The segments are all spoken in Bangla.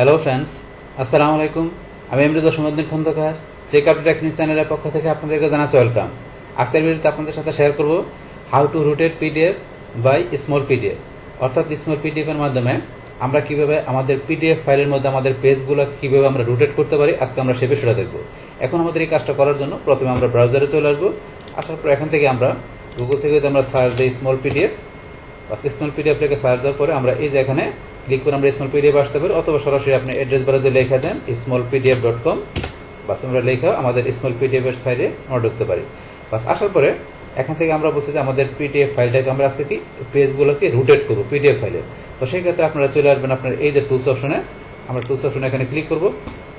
হ্যালো ফ্রেন্ডস আসসালামু আলাইকুম আমি এমরুজ সমুদ্দিন খন্দকার যে কাপি টেকনিক চ্যানেলের পক্ষ থেকে আপনাদেরকে জানাচ্ছি ওয়েলকাম আজকের ভিডিওতে আপনাদের সাথে শেয়ার করব how to rotate PDF by small PDF অর্থাৎ স্মল পিডিএফ এর মাধ্যমে আমরা কীভাবে আমাদের পিডিএফ ফাইলের মধ্যে আমাদের পেজগুলো কীভাবে আমরা রুটেট করতে পারি, আজকে আমরা সে বিষয়টা দেখব। এখন আমাদের এই কাজটা করার জন্য প্রথমে আমরা ব্রাউজারে চলে আসব। আসার পর এখান থেকে আমরা গুগল থেকে আমরা সার্চ দিই স্মল পিডিএফ বা স্মল পিডিএফ লিখে সার্চ দেওয়ার পরে আমরা এই যে এখানে ক্লিক করে আমরা স্মল পিডিএফ আসতে পারি, অথবা সরাসরি আপনি অ্যাড্রেস বারে দিয়ে লেখা দেন স্মল পিডিএফ ডট কম বাস আমরা লেখা আমাদের স্মল পিডিএফ এর সাইডে আমরা ঢুকতে পারি। বাস আসার পরে এখান থেকে আমরা বলছি যে আমাদের পিডিএফ ফাইলটাকে আমরা আজকে কি পেজগুলোকে রুটেট করব পিডিএফ ফাইলে তো সেই ক্ষেত্রে আপনারা চলে আসবেন আপনার এই যে টুলস অপশনে আমরা টুলস অপশনে এখানে ক্লিক করব।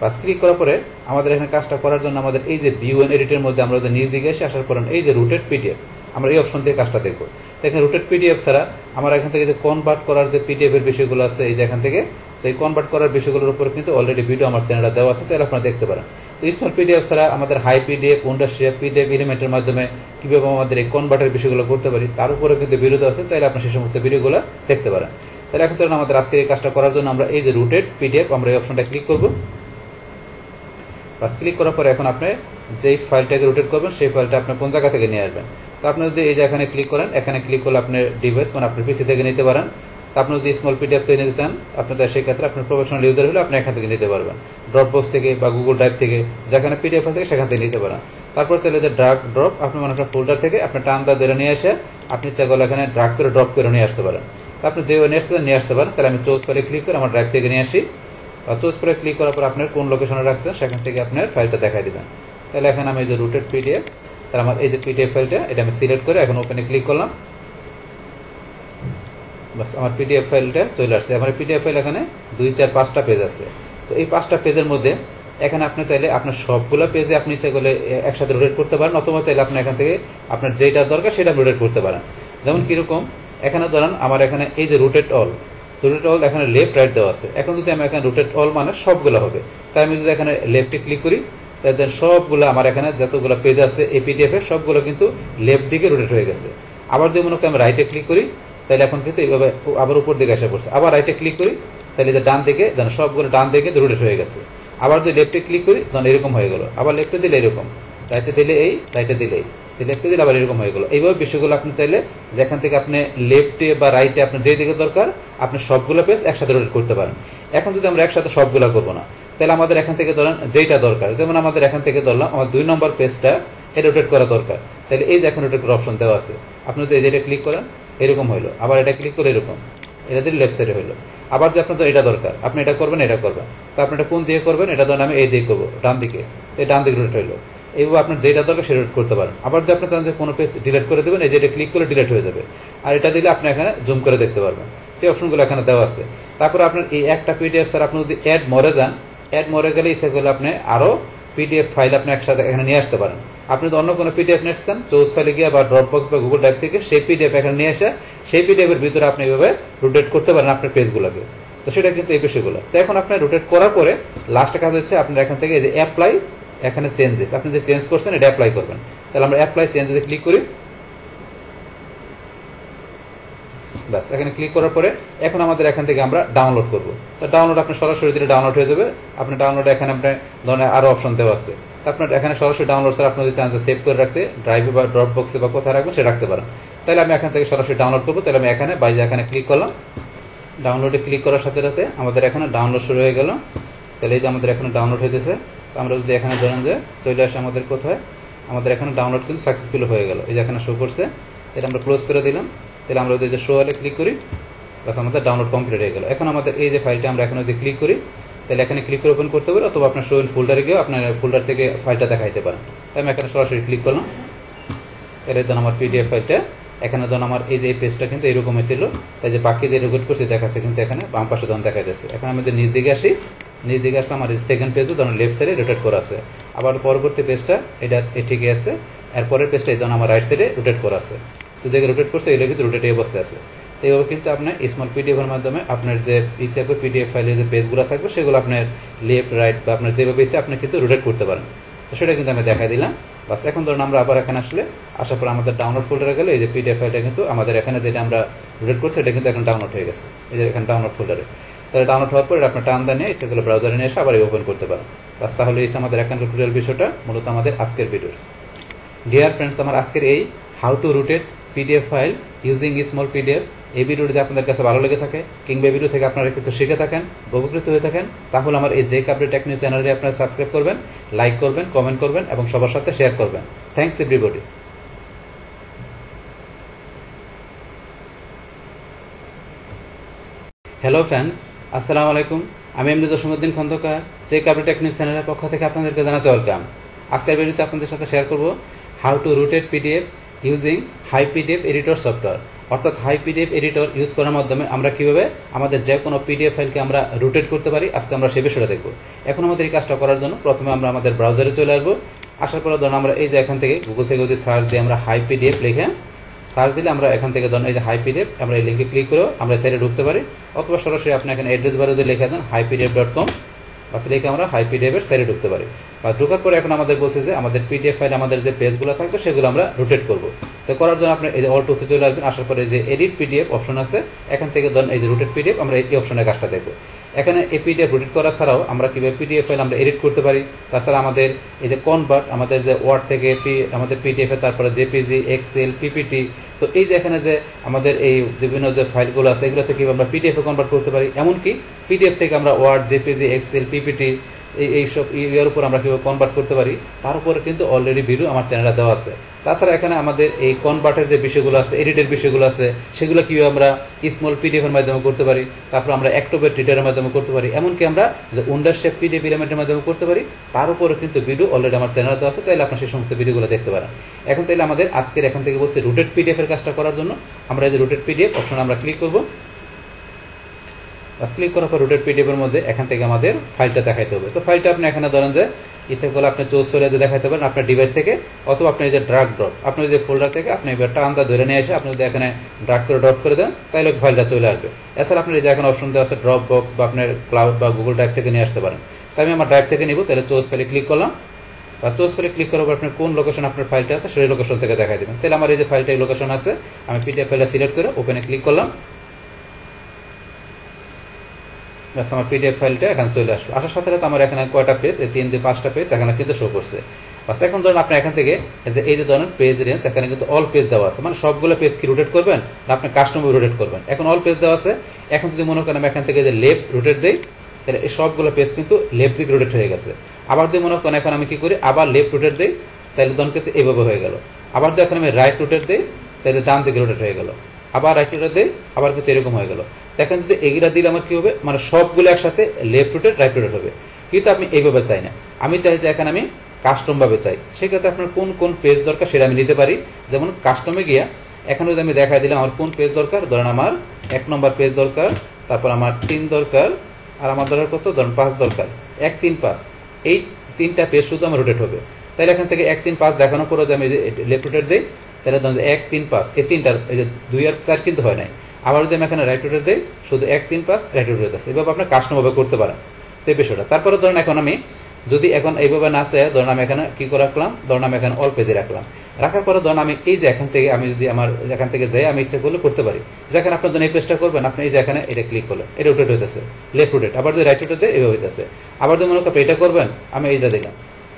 বাস ক্লিক করার পরে আমাদের এখানে কাজটা করার জন্য আমাদের এই যে ভিউ এন্ড এডিটের মধ্যে আমরা নিজ দিকে এসে আসার পর এই যে রুটেড পিডিএফ আমরা এই অপশন থেকে কাজটা দেখব। দেখেন রুটেড পিডিএফ ছাড়া আমার এখান থেকে যে কনভার্ট করার যে পিডিএফ এর বিষয়গুলো আছে, এই যে এখান থেকে, তো এই কনভার্ট করার বিষয়গুলোর উপর কিন্তু অলরেডি ভিডিও আমার চ্যানেলে দেওয়া আছে, চাইলে আপনারা দেখতে পারেন। তো স্মল পিডিএফ ছাড়া আমাদের হাই পিডিএফ ইন্ডাস্ট্রিয়াল পিডিএফ এলিমেন্টের মাধ্যমে কীভাবে আমাদের এই কনভার্টের বিষয়গুলো করতে পারি, তার উপরে কিন্তু ভিডিও আছে, চাইলে আপনার সেই সমস্ত ভিডিওগুলো দেখতে পারেন। তাহলে এখন চলুন আমাদের আজকে এই কাজটা করার জন্য আমরা এই যে রুটেড পিডিএফ আমরা এই অপশনটা ক্লিক করব। ক্লিক করার পরে এখন আপনি যেই ফাইলটাকে রোটেট করবেন, সেই ফাইলটা আপনি কোন জায়গা থেকে নিয়ে আসবেন? তো আপনি যদি এই যে এখানে ক্লিক করেন, এখানে ক্লিক করলে আপনার ডিভাইস মানে আপনার পিসি থেকে নিতে পারেন। তো আপনি যদি স্মল পিডিএফ থেকে নিতে চান, আপনাদের সেই ক্ষেত্রে আপনার প্রফেশনাল ইউজার হলে আপনি এখান থেকে নিতে পারবেন। ড্রপ বক্স থেকে বা গুগল ড্রাইভ থেকে, যেখানে পিডিএফ থেকে সেখান থেকে নিতে পারেন। তারপর চলে যে ড্রাগ ড্রপ আপনি মনে করেন ফোল্ডার থেকে আপনি টান দা ধরে নিয়ে এসে আপনি চাইলে এখানে ড্রাগ করে ড্রপ করে নিয়ে আসতে পারেন। তো আপনি যে নিয়ে আসতে নিয়ে আসতে পারেন। তাহলে আমি চোজ করে ক্লিক করে আমার ড্রাইভ থেকে নিয়ে আসি। চুজ করে ক্লিক করার পর আপনার কোন লোকেশনে রাখছেন, সেখান থেকে আপনার ফাইলটা দেখাই দিবেন। তাহলে এখন আমি যে রুটেড পিডিএফ তাহলে আমার এই যে পিডিএফ ফাইলটা, এটা আমি সিলেক্ট করে এখন ওপেনে ক্লিক করলাম। বাস, আমার পিডিএফ ফাইলটা চলে আসছে। আমার পিডিএফ ফাইল এখানে দুই, চার, পাঁচটা পেজ আছে। তো এই পাঁচটা পেজের মধ্যে এখানে আপনি চাইলে আপনার সবগুলো পেজে আপনি চাইলে একসাথে রোটেট করতে পারেন, অথবা চাইলে আপনি এখান থেকে আপনার যেটা দরকার সেটা রোটেট করতে পারেন। যেমন কীরকম, এখানে ধরেন আমার এখানে এই যে রুটেড অল রোটেট অল এখানে লেফট রাইট দেওয়া আছে। এখন যদি আমি এখানে রুটেড অল মানে সবগুলো হবে, তাই আমি যদি এখানে লেফটে ক্লিক করি তাহলে সবগুলো আমার এখানে যতগুলো পেজ আছে, এই পিডিএফ এর সবগুলো কিন্তু লেফট দিকে রোটেট হয়ে গেছে। আবার যদি মনে করি আমি রাইটে ক্লিক করি, তাহলে এখন কিন্তু এইভাবে আবার উপর দিকে এসে পড়ছে। আবার রাইটে ক্লিক করি, তাহলে যে ডান দিকে সবগুলো ডান দিকে রোটেট হয়ে গেছে। আবার যদি লেফটে ক্লিক করি তখন এরকম হয়ে গেল। আবার লেফটে দিলে এরকম। রাইটে দিলে এই রাইটে দিলে এই। লেফটে দিলে আবার এরকম হয়ে গেল। এইভাবে বিষয়গুলো আপনি চাইলে যেখান থেকে আপনি লেফটে বা রাইটে আপনার যেই দিকে দরকার, আপনি সবগুলো পেজ একসাথে রোটেট করতে পারেন। এখন যদি আমরা একসাথে সবগুলো করব না তাহলে আমাদের এখান থেকে ধরেন যেইটা দরকার, যেমন আমাদের এখান থেকে ধরলাম আমার দুই নম্বর পেজটা রোটেট করা দরকার। তাহলে এই যে এখন রোটেট করার অপশন দেওয়া আছে, আপনি যদি এই যেটা ক্লিক করেন, এরকম হইল। আবার এটা ক্লিক করে এরকম। এটা দিলে লেফট সাইডে হইল। আবার যে আপনার এটা দরকার, আপনি এটা করবেন এটা করবেন। তো আপনি এটা কোন দিকে করবেন? এটা ধরেন আমি এই দিকে করব, ডান দিকে। এই ডান দিকে রোটেট হইল। এইভাবে আপনার যেটা দরকার সেটা করতে পারেন। আবার যদি আপনি চান যে কোনো পেজ ডিলিট করে দেবেন, এই যে এটা ক্লিক করে ডিলিট হয়ে যাবে। আর এটা দিলে আপনি এখানে জুম করে দেখতে পারবেন। এই অপশনগুলো এখানে দেওয়া আছে। তারপর আপনার এই একটা পিডিএফ স্যার আপনি যদি অ্যাড মরে যান অ্যাড মরে গেলে ইচ্ছা করলে আপনি আরও পিডিএফ ফাইল আপনি একসাথে এখানে নিয়ে আসতে পারেন। আপনি তো অন্য কোনো পিডিএফ নিয়ে আসতেন চৌস ফাইলে গিয়ে বা ড্রপ বক্স বা গুগল ড্রাইভ থেকে সেই পিডিএফ এখানে নিয়ে আসে সেই পিডিএফ এর ভিতরে আপনি এইভাবে রোটেট করতে পারেন আপনার পেজগুলোকে তো সেটা কিন্তু এই বিষয়গুলো। তো এখন আপনি রোটেট করার পরে লাস্ট কাজ হচ্ছে আপনার এখান থেকে এই যে অ্যাপ্লাই এখানে চেঞ্জেস আপনি যে চেঞ্জ করছেন, এটা অ্যাপ্লাই করবেন। তাহলে আমরা অ্যাপ্লাই চেঞ্জেসে ক্লিক করি। ব্যাস, এখানে ক্লিক করার পরে এখন আমাদের এখান থেকে আমরা ডাউনলোড করব। তো ডাউনলোড আপনি সরাসরি দিলে ডাউনলোড হয়ে যাবে। আপনি ডাউনলোড এখানে আপনার ধরনের আরও অপশন দেওয়া আছে। আপনার এখানে সরাসরি ডাউনলোড স্যার আপনি যদি চান সেভ করে রাখতে ড্রাইভে বা ড্রপ বক্সে বা কোথায় রাখবেন সে রাখতে পারেন। তাহলে আমি এখান থেকে সরাসরি ডাউনলোড করব। তাহলে আমি এখানে বাইরে এখানে ক্লিক করলাম। ডাউনলোডে ক্লিক করার সাথে সাথে আমাদের এখানে ডাউনলোড শুরু হয়ে গেল। তাহলে এই যে আমাদের এখানে ডাউনলোড হইতেছে আমরা যদি এখানে ধরেন যে চলে আসে আমাদের কোথায়, আমাদের এখানে ডাউনলোড কিন্তু সাকসেসফুল হয়ে গেল। এই যে এখানে শো করছে, এটা আমরা ক্লোজ করে দিলাম। তাহলে আমরা যদি শো হলে ক্লিক করি বাস আমাদের ডাউনলোড কমপ্লিট হয়ে গেল। এখন আমাদের এই যে ফাইলটা আমরা এখানে যদি ক্লিক করি, তাহলে এখানে ক্লিক করে ওপেন করতে পারি, অথবা আপনার শো ইন ফোল্ডারে গিয়ে আপনার ফোল্ডার থেকে ফাইলটা দেখাইতে পারেন। তাই আমি এখানে সরাসরি ক্লিক করলাম। এর ধরুন আমার পিডিএফ ফাইলটা এখানে ধরুন আমার এই যে এই পেজটা কিন্তু এরকম ছিল। তাই যে বাকি যে রোগেট করছে, দেখাচ্ছে কিন্তু এখানে বাম পাশে ধরুন দেখা যাচ্ছে এখন আমি যদি নিজ আসি, নিজ আসলে আমার সেকেন্ড পেজও ধরুন লেফট সাইডে রোটেট করা আছে। আবার পরবর্তী পেজটা এটা ঠিকই আছে। এর পরের পেজটা এই ধরুন আমার রাইট সাইডে রোটেট করা আছে। তো যে রোটেট করছে এগুলো কিন্তু রোটেট অবস্থায় আছে। তো এইভাবে কিন্তু আপনার স্মল পিডিএফের মাধ্যমে আপনার যে ইত্যাদি পিডিএফ ফাইলের যে পেজগুলো থাকবে, সেগুলো আপনার লেফট রাইট বা আপনার যেভাবে ইচ্ছে আপনি কিন্তু রোটেট করতে পারেন। তো সেটা কিন্তু আমি দেখাই দিলাম। বাস, এখন ধরুন আমরা আবার এখানে আসলে, আসার পর আমাদের ডাউনলোড ফোল্ডারে গেলে এই যে পিডিএফ ফাইলটা কিন্তু আমাদের এখানে যেটা আমরা রোটেট করছি এটা কিন্তু এখন ডাউনলোড হয়ে গেছে। এই যে এখানে ডাউনলোড ফোল্ডারে তাহলে ডাউনলোড হওয়ার পর আপনার টান নিয়ে ইচ্ছা করলে ব্রাউজারে নিয়ে এসে আবার ওপেন করতে পারেন। বাস, তাহলে এই আমাদের এখানকার টোটাল বিষয়টা, মূলত আমাদের আজকের ভিডিও ডিয়ার ফ্রেন্ডস আমার আজকের এই how to rotate PDF file using small PDF এই ভিডিওটি যদি আপনাদের কাছে ভালো লেগে থাকে, কিংবা ভিডিও থেকে আপনারা কিছু শিখে থাকেন, উপকৃত হয়ে থাকেন, তাহলে আমার এই যে কাপড়ে টেকনিক চ্যানেলটি আপনারা সাবস্ক্রাইব করবেন লাইক করবেন কমেন্ট করবেন, এবং সবার সাথে শেয়ার করবেন। থ্যাংকস এভরিবডি হ্যালো ফ্রেন্ডস আসসালামু আলাইকুম আমি এমনি জসীমুদ্দিন খন্দকার। যে কাপড়ে টেকনিক চ্যানেলের পক্ষ থেকে আপনাদেরকে জানাচ্ছি ওয়েলকাম আজকের ভিডিওতে আপনাদের সাথে শেয়ার করব how to rotate PDF using Hi PDF editor software অর্থাৎ হাই পিডিএফ এডিটর ইউজ করার মাধ্যমে আমরা কীভাবে আমাদের যে কোনো পিডিএফ ফাইলকে আমরা রুটেট করতে পারি, আজকে আমরা সেই বিষয়টা দেখব। এখন আমাদের এই কাজটা করার জন্য প্রথমে আমরা আমাদের ব্রাউজারে চলে আসব। আসার পরে ধরুন আমরা এই যে এখান থেকে গুগল থেকে যদি সার্চ দিয়ে আমরা হাই পিডিএফ লিখে সার্চ দিলে আমরা এখান থেকে ধরুন এই যে হাই পিডিএফ আমরা এই লিঙ্কে ক্লিক করেও আমরা সাইডে ঢুকতে পারি। অথবা সরাসরি আপনি এখানে অ্যাড্রেস বারে যদি লিখে দেন হাই পিডিএফ ডট কম লিখে আমরা হাই পিডিএফ এর সাইডে ঢুকতে পারি। বা ঢোকার পরে এখন আমাদের বলছে যে আমাদের পিডিএফ ফাইল আমাদের যে পেজগুলো থাকবে, সেগুলো আমরা রোটেট করব। তো করার জন্য আপনি এই যে অল টুসে চলে আসবেন, আসার পরে যে এডিট পিডিএফ অপশন আছে, এখান থেকে ধরুন এই যে রোটেট পিডিএফ আমরা এই অপশনের কাজটা দেখব। এখানে এই পিডিএফ রোটেট করা ছাড়াও আমরা কীভাবে পিডিএফ ফাইল আমরা এডিট করতে পারি, তাছাড়া আমাদের এই যে কনভার্ট আমাদের যে ওয়ার্ড থেকে পি আমাদের পিডিএফ তারপরে জেপিজি এক্সেল পিপিটি তো এই যে এখানে যে আমাদের এই বিভিন্ন যে ফাইলগুলো আছে এগুলো থেকে আমরা পিডিএফ কনভার্ট করতে পারি, এমনকি পিডিএফ থেকে আমরা ওয়ার্ড জেপিজি এক্সেল পিপিটি এই, এইসব ইয়ার উপর আমরা কীভাবে কনভার্ট করতে পারি, তার উপরে কিন্তু অলরেডি ভিডিও আমার চ্যানেলে দেওয়া আছে। তাছাড়া এখানে আমাদের এই কনভার্টের যে বিষয়গুলো আছে এডিটের বিষয়গুলো আছে, সেগুলো কীভাবে আমরা স্মল পিডিএফ এর মাধ্যমে করতে পারি, তারপর আমরা অ্যাক্টোবের ট্রিটারের মাধ্যমে করতে পারি, এমনকি আমরা যে উন্ডার উন্ডারশেপ পিডিএফ ইলেমেন্টের মাধ্যমে করতে পারি, তার উপরে কিন্তু ভিডিও অলরেডি আমার চ্যানেলে দেওয়া আছে, চাইলে আপনার সেই সমস্ত ভিডিওগুলো দেখতে পারেন। এখন তাইলে আমাদের আজকের এখান থেকে বলছে রুটেড পিডিএফ এর কাজটা করার জন্য, আমরা এই যে রুটেড পিডিএফ অপশন আমরা ক্লিক করব ক্লিক করার পর রুটেড পিডিএফ এর মধ্যে এখান থেকে আমাদের ফাইলটা দেখাইতে হবে। তো ফাইলটা আপনি এখানে ধরেন যে ইচ্ছা করলে আপনি চোজ ফেলে যে দেখাইতে পারেন আপনার ডিভাইস থেকে অথবা আপনি যে ড্রাগ ড্রপ আপনি যে ফোল্ডার থেকে আপনি এবার টানটা ধরে নিয়ে এসে আপনি যদি এখানে ড্রাগ করে ড্রপ করে দেন, তাহলে ফাইলটা চলে আসবে। এছাড়া আপনার যে এখন অপশন দেওয়া আছে ড্রপ বক্স বা আপনার ক্লাউড বা গুগল ড্রাইভ থেকে নিয়ে আসতে পারেন। তাই আমি আমার ড্রাইভ থেকে নিব, তাহলে চোজ ফেলে ক্লিক করলাম। বা চোজ ফেলে ক্লিক করার পর আপনার কোন লোকেশন আপনার ফাইলটা আছে, সেই লোকেশন থেকে দেখাই দেবেন। তাহলে আমার এই যে ফাইলটা লোকেশন আছে, আমি পিডিএফ ফাইলটা সিলেক্ট করে ওপেনে ক্লিক করলাম। ব্যাস, আমার পিডিএফ ফাইলটা এখানে চলে আসলো। আসার সাথে সাথে আমার এখানে কয়টা পেজ এই তিন দুই পাঁচটা পেজ এখানে কিন্তু শো করছে। বাস এখন ধরুন আপনি এখান থেকে যে, এই যে ধরেন পেজ রেঞ্জ এখানে কিন্তু অল পেজ দেওয়া আছে। মানে সবগুলো পেজ কি রোটেট করবেন? না, আপনি কাস্টমার রোটেট করবেন। এখন অল পেজ দেওয়া আছে। এখন যদি মনে করেন আমি এখান থেকে যে লেফট রোটেট দিই, তাহলে এই সবগুলো পেজ কিন্তু লেফট দিকে রোটেট হয়ে গেছে। আবার যদি মনে করেন এখন আমি কি করি? আবার লেফট রোটেট দিই, তাহলে ধরুন কিন্তু এইভাবে হয়ে গেল। আবার যদি এখন আমি রাইট রোটেট দিই, তাহলে ডান দিকে রোটেট হয়ে গেল। আবার রাইট রোটেট দিই, আবার কিন্তু এরকম হয়ে গেল। দেখেন যদি এগুলা দিলে আমার কি হবে? মানে সবগুলো একসাথে লেফট রুটেড রাইট রুটেড হবে। কিন্তু আপনি এইভাবে চাই না। আমি চাই যে এখানে আমি কাস্টম ভাবে চাই। সেক্ষেত্রে আপনার কোন কোন পেজ দরকার সেটা আমি নিতে পারি। যেমন কাস্টমে গিয়া, এখন যদি আমি দেখাই দিলাম আমার কোন পেজ দরকার, ধরেন আমার এক নম্বর পেজ দরকার, তারপর আমার তিন দরকার, আর আমার দরকার কত? ধরেন পাঁচ দরকার। এক, তিন, পাঁচ। এই তিনটা পেজ শুধু আমার রোটেট হবে। তাহলে এখান থেকে এক, তিন, পাঁচ দেখানোর পরে যদি আমি লেফট রুটেড দিই, তাহলে ধরেন এক, তিন, পাঁচ। এই তিনটার, এই যে দুই আর চার কিন্তু হয় নাই। আবার যদি আমি এখানে রাইট রোডের দিই, শুধু এক, তিন পাঁচ রাইট রোডের আছে এভাবে আপনার কাস্টমভাবে করতে পারেন। তো বিষয়টা। তারপরে ধরেন এখন আমি যদি এখন এইভাবে না চাই, ধরুন আমি এখানে কি করে রাখলাম? ধরুন আমি এখানে অল পেজে রাখলাম। রাখার পরে ধরুন আমি এই যে এখান থেকে আমি যদি আমার এখান থেকে যাই, আমি ইচ্ছা করলে করতে পারি। যেখানে আপনার ধরুন এই পেজটা করবেন, আপনি এই যে এখানে এটা ক্লিক করলেন, এটা রোটেট হইতেছে লেফট রোটেট আবার যদি রাইট রোটেট দেয় এভাবে হইতেছে। আবার যদি মনে করেন এটা করবেন, আমি এইটা দিলাম,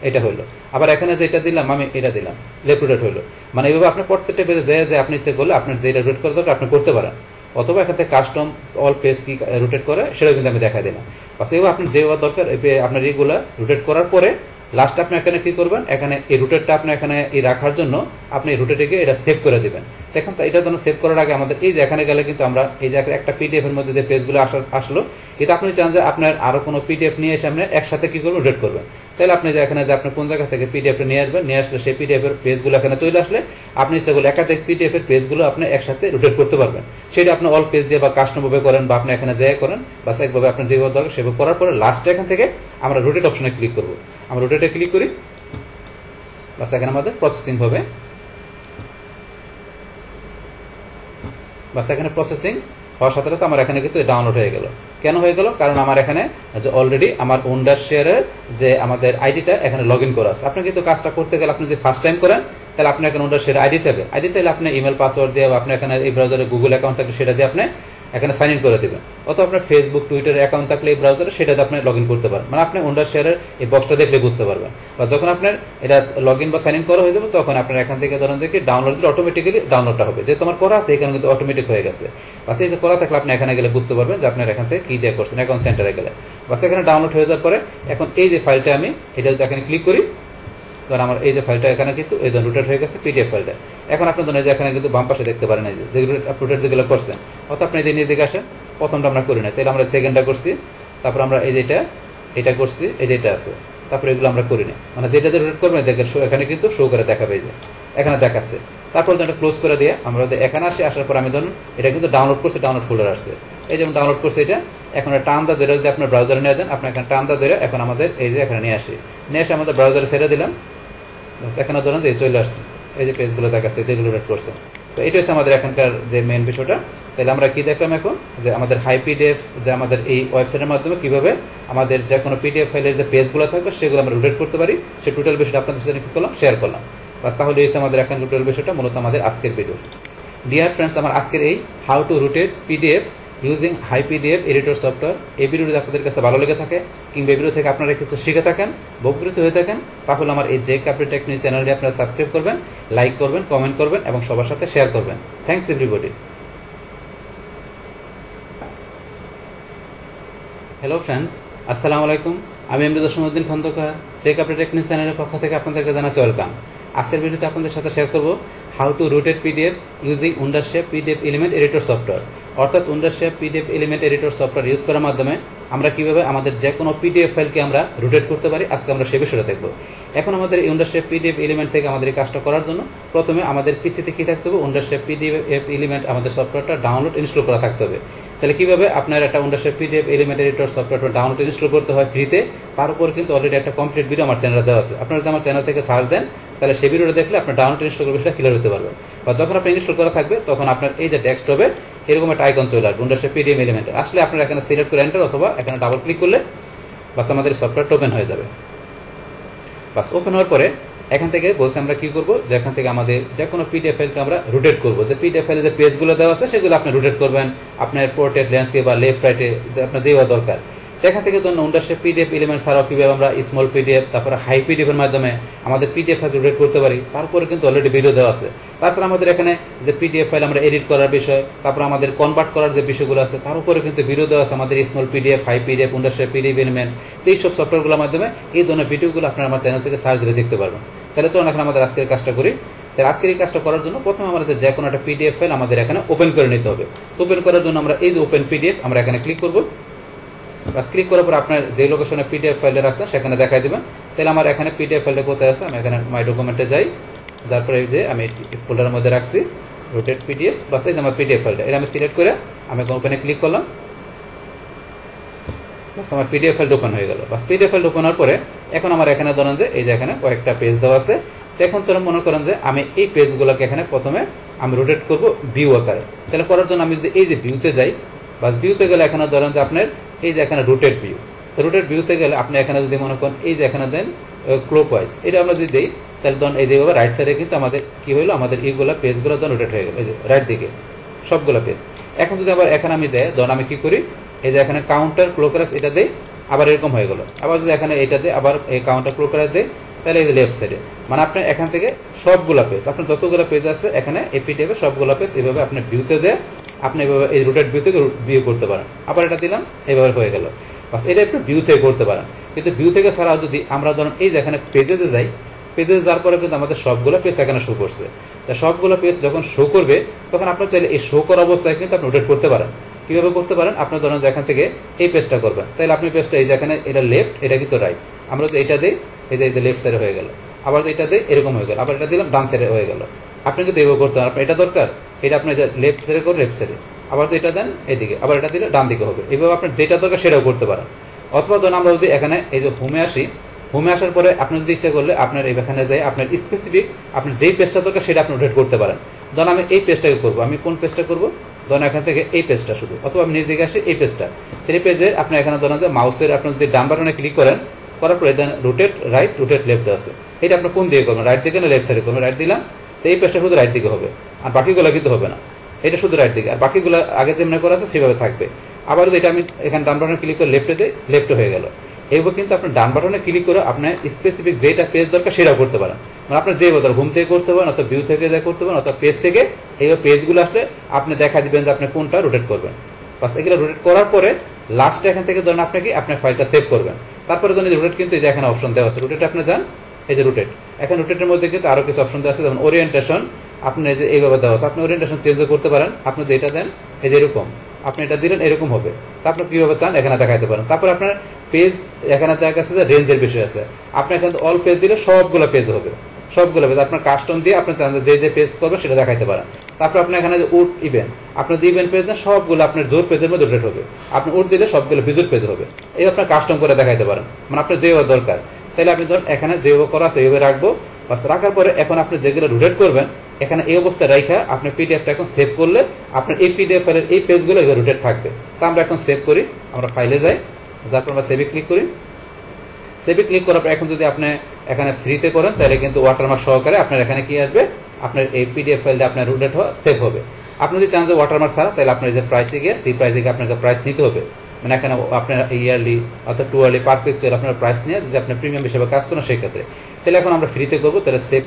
এটা হইল। আবার এখানে যেটা দিলাম, আমি এটা দিলাম লেফট রোটেট হইল। মানে এইভাবে আপনি প্রত্যেকটা পেজে যে আপনি ইচ্ছে করলে আপনার যেটা রোটেট করে দরকার, আপনি করতে পারেন। অথবা এখান কাস্টম অল পেজ কি রোটেট করে, সেটাও কিন্তু আমি দেখাই দিলাম। বাস এবার আপনি যে দরকার আপনার এইগুলা রোটেট করার পরে লাস্ট আপনি এখানে কি করবেন? এখানে এই রুটেটটা আপনি এখানে রাখার জন্য আপনি রুটেটিকে এটা সেভ করে দিবেন। দেখুন এটা যেন সেভ করার আগে আমাদের, এই যে এখানে গেলে কিন্তু আমরা, এই যে একটা পিডিএফ এর মধ্যে যে পেজগুলো আসলো এটা আপনি চান যে আপনার আরও কোনো পিডিএফ নিয়ে এসে আপনি একসাথে কি করবেন রোটেট করবেন। তাহলে আপনি যে এখানে যে আপনি কোন জায়গা থেকে পিডিএফ নিয়ে আসবেন, নিয়ে আসলে সেই পিডিএফ এর পেজগুলো এখানে চলে আসলে, আপনি করলে একাধিক পিডিএফ এর পেজগুলো আপনি একসাথে রোটেট করতে পারবেন। সেটা আপনি অল পেজ দিয়ে বা কাস্টম ভাবে করেন বা আপনি এখানে যাই করেন, বা একভাবে আপনি যেভাবে দরকার সেভাবে করার পরে লাস্টে এখান থেকে আমরা রোটেট অপশনে ক্লিক করব। আমরা রোটেটে ক্লিক করি বাস এখানে আমাদের প্রসেসিং হবে। বাস সেখানে প্রসেসিং হওয়ার সাথে সাথে আমার এখানে কিন্তু ডাউনলোড হয়ে গেল। কেন হয়ে গেল? কারণ আমার এখানে যে অলরেডি আমার ওন্ডার শেয়ারের যে আমাদের আইডিটা এখানে লগ ইন করা আছে। আপনি কিন্তু কাজটা করতে গেলে আপনি যদি ফার্স্ট টাইম করেন, তাহলে আপনি এখানে ওন্ডার শেয়ার আইডি চাইবে। আইডি চাইলে আপনি ইমেল পাসওয়ার্ড দিয়ে বা আপনি এখানে এই ব্রাউজারে গুগল অ্যাকাউন্ট থাকলে সেটা দিয়ে আপনি এখানে সাইন ইন করে দেবেন। অথবা আপনার ফেসবুক টুইটার অ্যাকাউন্ট থাকলে এই ব্রাউজারে সেটাতে আপনি লগ ইন করতে পারেন মানে আপনি ওন্ডার শেয়ারের এই বক্সটা দেখলে বুঝতে পারবেন। বা যখন আপনার এটা লগ ইন বা সাইন ইন করা হয়ে যাবে, তখন আপনার এখান থেকে ধরেন যে ডাউনলোড দিলে অটোমেটিক্যালি ডাউনলোডটা হবে। যে তোমার করা আছে, এখানে কিন্তু অটোমেটিক হয়ে গেছে। বাস এই যে করা থাকলে আপনি এখানে গেলে বুঝতে পারবেন যে আপনার এখান থেকে কি দিয়ে করছেন অ্যাকাউন্ট সেন্টারে গেলে। বাস এখানে ডাউনলোড হয়ে যাওয়ার পরে এখন এই যে ফাইলটা আমি, এটা যদি এখানে ক্লিক করি ধর আমার এই যে ফাইলটা এখানে কিন্তু, এই ধরুন রুটেড হয়ে গেছে পিডিএফ ফাইলটা এখন আপনি ধরেন যে এখানে কিন্তু বাম পাশে দেখতে পারেন এই যে রুটেড যেগুলো করছেন। অর্থাৎ আপনি এদিকে দিকে আসেন, প্রথমটা আমরা করি না। তাহলে আমরা সেকেন্ডটা করছি, তারপর আমরা এই যেটা এটা করছি, এই যেটা আছে। তারপরে এগুলো আমরা করি না। মানে যেটা রুটেড করবেন, দেখেন এখানে কিন্তু শো করে দেখাবে যে, এখানে দেখাচ্ছে। তারপর এটা ক্লোজ করে দিয়ে আমরা এখানে আসি, আসার পর আমি ধরুন এটা কিন্তু ডাউনলোড করছি ডাউনলোড ফোল্ডার আসছে। এই যেমন ডাউনলোড করছে এটা, এখন টান দা ধরে যদি আপনার ব্রাউজারে নিয়ে দেন আপনার এখানে টান দা ধরে এখন আমাদের এই যে এখানে নিয়ে আসি। নিয়ে এসে আমাদের ব্রাউজারে ছেড়ে দিলাম। এখানে ধরুন যে চলে আসছে। এই যে পেজগুলো দেখাচ্ছে, যেগুলো রেড করছে। তো এটা হচ্ছে আমাদের এখনকার যে মেন বিষয়টা। তাহলে আমরা কি দেখলাম এখন? যে আমাদের হাই পিডিএফ যে আমাদের এই ওয়েবসাইটের মাধ্যমে কীভাবে আমাদের যে কোনো পিডিএফ ফাইলের যে পেজগুলো থাকবে, সেগুলো আমরা রুটেট করতে পারি। সে টোটাল বিষয়টা আপনাদের সাথে কি করলাম? শেয়ার করলাম। বাস তাহলে এই আমাদের এখন টোটাল বিষয়টা, মূলত আমাদের আজকের ভিডিও ডিয়ার ফ্রেন্ডস আমার আজকের এই how to rotate PDF using Hi PDF editor software এই ভিডিওটি আপনাদের কাছে ভালো লেগে থাকে কিংবা এই ভিডিও থেকে আপনারা কিছু শিখে থাকেন, উপকৃত হয়ে থাকেন, তাহলে আমার এই জে কাপড় টেকনিক চ্যানেলটি আপনারা সাবস্ক্রাইব করবেন, লাইক করবেন, কমেন্ট করবেন এবং সবার সাথে শেয়ার করবেন। থ্যাংকস এভরিবডি হ্যালো ফ্রেন্ডস আসসালামু আলাইকুম। আমি এমডি দশমুদ্দিন খন্দকার, জে কাপড় টেকনিক চ্যানেলের পক্ষ থেকে আপনাদেরকে জানাচ্ছি ওয়েলকাম। আজকের ভিডিওতে আপনাদের সাথে শেয়ার করব how to rotate PDF using Wondershare PDF element editor software অর্থাৎ Wondershare PDF element editor software use করার মাধ্যমে আমরা কীভাবে আমাদের যে কোনো পিডিএফ ফাইলকে আমরা রুটেট করতে পারি, আজকে আমরা সে বিষয়টা দেখব। এখন আমাদের উন্ডারশেপ পিডিএফ এলিমেন্ট থেকে আমাদের এই কাজটা করার জন্য প্রথমে আমাদের পিসিতে কি থাকতে হবে? উন্ডারশেপ পিডিএফ এলিমেন্ট আমাদের সফটওয়্যারটা ডাউনলোড ইনস্টল করা থাকতে হবে। তাহলে কীভাবে আপনার একটা উন্ডারশেপ পিডিএফ এলিমেন্ট এডিটর সফটওয়্যারটা ডাউনলোড ইনস্টল করতে হয় ফ্রিতে তার উপর কিন্তু অলরেডি একটা কমপ্লিট ভিডিও আমার চ্যানেলে দেওয়া আছে। আপনারা যদি আমার চ্যানেল থেকে সার্চ দেন, তাহলে সেই ভিডিওটা দেখলে আপনার ডাউনলোড ইনস্টল করবে সেটা ক্লিয়ার হতে পারবে। বা যখন আপনি ইনস্টল করা থাকবে, তখন আপনার এই যে ডেস্কটপে এরকম একটা আইকন চলে আসবে উন্ডারশেপ পিডিএম এলিমেন্ট আসলে আপনারা এখানে সিলেক্ট করে এন্টার অথবা এখানে ডাবল ক্লিক করলে বাস আমাদের সফটওয়্যারটা ওপেন হয়ে যাবে। বাস ওপেন হওয়ার পরে এখান থেকে বলছে আমরা কি করব? যে এখান থেকে আমাদের যে কোনো পিডিএফ ফাইলকে আমরা রুটেট করব। যে পিডিএফ ফাইলে যে পেজগুলো দেওয়া আছে, সেগুলো আপনি রুটেট করবেন। আপনার পোর্টেড ল্যান্ডস্কেপ বা লেফট রাইটে যে আপনার যেগুলো দরকার। এখান থেকে ধরুন উন্ডারশেপ পিডিএফ এলিমেন্ট ছাড়াও কীভাবে আমরা স্মল পিডিএফ তারপরে হাই পিডিএফ এর মাধ্যমে আমাদের পিডিএফ ফাইল রুটেট করতে পারি তারপরে কিন্তু অলরেডি ভিডিও দেওয়া আছে তাছাড়া আমাদের এখানে যে পিডিএফ ফাইল আমরা এডিট করার বিষয় তারপর আমাদের কনভার্ট করার যে বিষয়গুলো আছে তার উপরে কিন্তু ভিডিও দেওয়া আছে আমাদের small PDF Hi PDF Wondershare PDF element তো এইসব সফটওয়্যারগুলোর মাধ্যমে এই ধরনের ভিডিওগুলো আপনারা আমার চ্যানেল থেকে সার্চ দিলে দেখতে পারবেন তাহলে চলুন এখন আমাদের আজকের কাজটা করি তাহলে আজকের এই কাজটা করার জন্য প্রথমে আমাদের যে কোনো একটা পিডিএফ ফাইল আমাদের এখানে ওপেন করে নিতে হবে ওপেন করার জন্য আমরা এই যে ওপেন পিডিএফ আমরা এখানে ক্লিক করব বাস ক্লিক করার পর আপনার যে লোকেশনে পিডিএফ ফাইলটা রাখছেন, সেখানে দেখাই দেবেন। তাহলে আমার এখানে পিডিএফ ফাইলটা কোথায় আছে? আমি এখানে মাই ডকুমেন্টে যাই। যার পরে যে আমি ফোল্ডারের মধ্যে রাখছি রোটেড পিডিএফ বাস এই যে আমার পিডিএফ ফাইলটা এটা আমি সিলেক্ট করে আমি ওপেনে ক্লিক করলাম। বাস আমার পিডিএফ ফাইল ওপেন হয়ে গেল। বাস পিডিএফ ফাইল ওপেন হওয়ার পরে এখন আমার এখানে ধরেন যে এই যে এখানে কয়েকটা পেজ দেওয়া আছে। তো এখন তোরা মনে করেন যে আমি এই পেজগুলোকে এখানে প্রথমে আমি রোটেট করব ভিউ আকারে। তাহলে করার জন্য আমি যদি এই যে ভিউতে যাই, বাস ভিউতে গেলে এখানে ধরেন যে আপনার এই যে এখানে রুটেড ভিউ তো রুটেড ভিউতে গেলে আপনি এখানে যদি মনে করেন এই যে এখানে দেন ক্লোক ওয়াইজ এটা আমরা যদি দিই, তাহলে ধরুন এই যেভাবে রাইট সাইডে কিন্তু আমাদের কি হলো আমাদের এইগুলো পেজগুলো ধরুন রোটেট হয়ে গেল, এই যে রাইট দিকে, সবগুলো পেজ এখন যদি আবার এখানে আমি যাই, ধরুন আমি কি করি? এই যে এখানে কাউন্টার ক্লোকারাস এটা দেই, আবার এরকম হয়ে গেল। আবার যদি এখানে এটা দেয় আবার এই কাউন্টার ক্লোকারাস দেয় তাহলে এই যে লেফট সাইডে মানে আপনার এখান থেকে সবগুলো পেজ আপনার যতগুলো পেজ আছে, এখানে এপিটিএফে সবগুলো পেজ এইভাবে আপনি ভিউতে যে আপনি এভাবে এই রুটেড ভিউ থেকে ভিউ করতে পারেন। আবার এটা দিলাম এইভাবে হয়ে গেল। বাস, এটা একটু ভিউ থেকে করতে পারেন। কিন্তু ভিউ থেকে ছাড়াও যদি আমরা ধরুন এই যে এখানে পেজেতে যাই পেজে যাওয়ার পরে কিন্তু আমাদের সবগুলো পেজ এখানে শো করছে। তা সবগুলো পেজ যখন শো করবে, তখন আপনার চাইলে এই শো করা অবস্থায় কিন্তু আপনি রোটেট করতে পারেন। কীভাবে করতে পারেন? আপনি ধরেন যে এখান থেকে এই পেজটা করবেন। তাহলে আপনি পেজটা এই যেখানে এটা লেফট এটা কিন্তু রাইট আমরা যদি এটা দিই, এই যে লেফট সাইডে হয়ে গেল। আবার এটা দিই, এরকম হয়ে গেল। আবার এটা দিলাম, ডান সাইডে হয়ে গেল। আপনি কিন্তু এভাবে করতে পারেন, আপনার এটা দরকার? এটা আপনি লেফট সাইডে করুন লেফট সাইডে আবার তো এটা দেন এদিকে, আবার এটা দিলে ডান দিকে হবে। এইভাবে আপনার যেটা দরকার সেটাও করতে পারেন। অথবা ধরুন আমরা যদি এখানে এই যে হোমে আসি হোমে আসার পরে আপনি যদি ইচ্ছা করলে আপনার এখানে যাই, আপনার স্পেসিফিক আপনার যেই পেজটা দরকার সেটা আপনি রোটেট করতে পারেন। ধরুন আমি এই পেজটাকে করব, আমি কোন পেজটা করব? ধরুন এখান থেকে এই পেজটা শুধু অথবা নিজ দিকে আসি, এই পেজটা এই পেজে আপনি এখানে ধরেন যে মাউসের আপনি যদি ডান বাটনে ক্লিক করেন, করার পরে দেন রোটেট রাইট রোটেট লেফট আছে। এটা আপনি কোন দিকে করবেন? রাইট দিকে না লেফট সাইডে করবেন? রাইট দিলাম এই পেজটা শুধু রাইট দিকে হবে। আর বাকিগুলো কিন্তু হবে না। এটা শুধু রাইট দিকে। আর বাকিগুলো আগে যেমন করা আছে, সেভাবে থাকবে। আবার যদি এটা আমি এখানে ডান বাটনে ক্লিক করে লেফটে দিই লেফটে হয়ে গেল। এইভাবে কিন্তু আপনি ডান বাটনে ক্লিক করে আপনার স্পেসিফিক যেটা পেজ দরকার সেটাও করতে পারেন। মানে আপনার যে বদল ঘুম থেকে করতে পারেন, অথবা ভিউ থেকে যা করতে পারেন, অথবা পেজ থেকে, এইভাবে পেজগুলো আসলে আপনি দেখা দিবেন যে আপনি কোনটা রোটেট করবেন। বাস এগুলো রোটেট করার পরে লাস্টে এখান থেকে ধরুন আপনাকে আপনার ফাইলটা সেভ করবেন। তারপরে ধরেন রোটেট কিন্তু এই যে এখানে অপশন দেওয়া আছে রোটেট আপনি যান, এই যে রোটেট এখন রোটেটের মধ্যে কিন্তু আরও কিছু অপশন আছে, যেমন ওরিয়েন্টেশন আপনি যে এইভাবে দেওয়া আছে, আপনি ওরিয়েন্টেশন চেঞ্জও করতে পারেন, আপনি এটা দেন, এই যে এরকম, আপনি এটা দিলেন, এরকম হবে। তারপর কীভাবে চান, এখানে দেখাইতে পারেন। তারপর আপনার পেজ এখানে দেখা গেছে যে রেঞ্জের বিষয় আছে। আপনি এখানে অল পেজ দিলে সবগুলো পেজ হবে। সবগুলো পেজ আপনার কাস্টম দিয়ে আপনি চান যে যে পেজ করবে সেটা দেখাইতে পারেন। তারপর আপনি এখানে যে উড ইভেন্ট আপনি যে ইভেন্ট পেজ না সবগুলো আপনার জোর পেজের মধ্যে রোটেট হবে। আপনি উড দিলে সবগুলো ভিজুয়াল পেজ হবে। এই আপনার কাস্টম করে দেখাইতে পারেন। মানে আপনার যেভাবে দরকার। তাহলে আপনি ধরুন এখানে যেভাবে করা আছে এইভাবে রাখব। বাস রাখার পরে এখন আপনি যেগুলো রোটেট করবেন, এখানে এই অবস্থায় রাখা আপনি পিডিএফটা এখন সেভ করলে আপনার এই পিডিএফ ফাইলের এই পেজগুলো এবার রোটেট থাকবে। তা আমরা এখন সেভ করি, আমরা ফাইলে যাই, যার পর আমরা সেভে ক্লিক করি। সেভে ক্লিক করার পর এখন যদি আপনি এখানে ফ্রিতে করেন, তাহলে কিন্তু ওয়াটারমার্ক সহকারে আপনার এখানে কি আসবে? আপনার এই পিডিএফ ফাইলটা আপনার রুটেড হওয়া সেভ হবে। আপনি যদি চান যে ওয়াটারমার্ক ছাড়া, তাহলে আপনার যে প্রাইসে গিয়ে, সেই প্রাইসে গিয়ে আপনাকে প্রাইস নিতে হবে। মানে এখানে আপনার ইয়ারলি অর্থাৎ টুয়ারলি পার পিকচার আপনার প্রাইস নিয়ে যদি আপনি প্রিমিয়াম হিসেবে কাজ করেন সেই ক্ষেত্রে তাহলে এখন আমরা ফ্রিতে করব তাহলে সেভ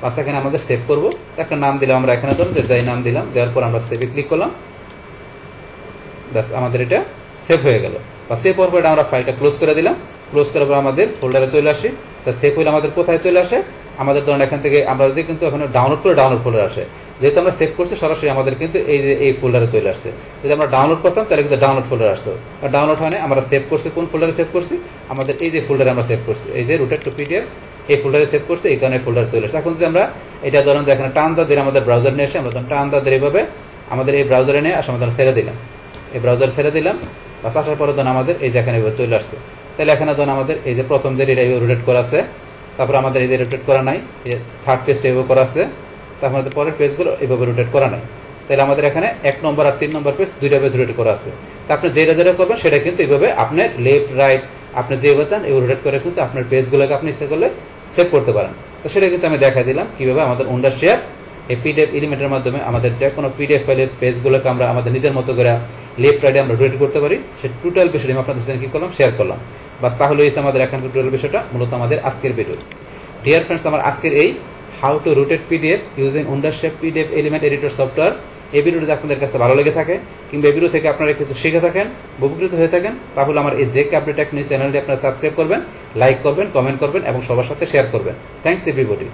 পাশে আচ্ছা, এখানে আমাদের সেভ করব। একটা নাম দিলাম আমরা এখানে ধরুন যে যাই নাম দিলাম দেওয়ার পর আমরা সেভে ক্লিক করলাম। ব্যাস আমাদের এটা সেভ হয়ে গেল। বা সেভ হওয়ার পর আমরা ফাইলটা ক্লোজ করে দিলাম। ক্লোজ করার পর আমাদের ফোল্ডারে চলে আসি। তা সেভ হইলে আমাদের কোথায় চলে আসে? আমাদের ধরুন এখান থেকে আমরা যদি কিন্তু এখানে ডাউনলোড করে ডাউনলোড ফোল্ডার আসে, যেহেতু আমরা সেভ করছি, সরাসরি আমাদের কিন্তু এই যে, এই ফোল্ডারে চলে আসছে। যদি আমরা ডাউনলোড করতাম, তাহলে কিন্তু ডাউনলোড ফোল্ডার আসতো। আর ডাউনলোড হয় না আমরা সেভ করছি, কোন ফোল্ডারে সেভ করছি? আমাদের এই যে ফোল্ডারে আমরা সেভ করছি, এই যে রুটেড টু পিডিএফ এই ফোল্ডারে সেভ করছি, এই কারণে ফোল্ডার চলে আসছে। এখন যদি আমরা এটা ধরুন যে এখানে টান দিয়ে আমাদের ব্রাউজার নিয়ে এসে আমরা ধরুন টান দিয়ে এইভাবে আমাদের এই ব্রাউজারে নিয়ে আসে আমাদের ছেড়ে দিলাম। এই ব্রাউজার ছেড়ে দিলাম, বাস আসার পরে ধরুন আমাদের এই যে এখানে চলে আসছে। তাহলে এখানে ধরুন আমাদের এই যে প্রথম যে এটা রোটেট করা আছে তারপর আমাদের এই যে রোটেট করা নাই থার্ড পেজটা এভাবে করা আছে, তারপর আমাদের পরের পেজগুলো এভাবে রোটেট করা নাই। তাহলে আমাদের এখানে এক নম্বর আর তিন নম্বর পেজ দুইটা পেজ রোটেট করা আছে। তা আপনি যেটা যেটা করবেন সেটা কিন্তু এইভাবে আপনার লেফট রাইট আপনি যেভাবে চান এই রোটেট করে কিন্তু আপনার পেজগুলোকে আপনি ইচ্ছা করলে সেভ করতে পারেন। তো সেটা কিন্তু আমি দেখাই দিলাম কীভাবে আমাদের উন্ডার শেয়ার এই পিডিএফ এলিমেন্টের মাধ্যমে আমাদের যে কোনো পিডিএফ ফাইলের পেজগুলোকে আমরা আমাদের নিজের মতো করে লেফট রাইটে আমরা রোটেট করতে পারি। সে টোটাল বিষয়টা আমি আপনাদের সাথে কি করলাম? শেয়ার করলাম। বাস তাহলে হয়েছে আমাদের এখানকার টোটাল বিষয়টা, মূলত আমাদের আজকের ভিডিও ডিয়ার ফ্রেন্ডস আমার আজকের এই how to rotate PDF using Wondershare PDF element editor software এই ভিডিওটি আপনাদের কাছে ভালো লেগে থাকে, কিংবা এই ভিডিও থেকে আপনারা কিছু শিখে থাকেন, উপকৃত হয়ে থাকেন, তাহলে আমার এই যে আপডেট টেক নিউজ চ্যানেলটি আপনারা সাবস্ক্রাইব করবেন লাইক করবেন কমেন্ট করবেন, এবং সবার সাথে শেয়ার করবেন। Thanks everybody